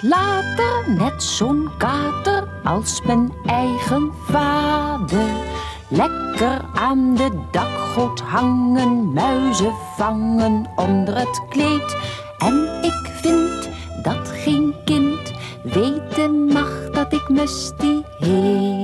later net zo'n kater als mijn eigen vader. Lekker aan de dakgoot hangen, muizen vangen onder het kleed. En ik vind dat geen kind weten mag dat ik Musty heet.